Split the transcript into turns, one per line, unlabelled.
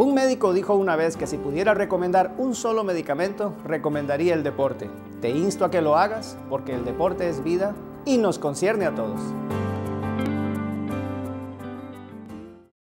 Un médico dijo una vez que si pudiera recomendar un solo medicamento, recomendaría el deporte. Te insto a que lo hagas porque el deporte es vida y nos concierne a todos.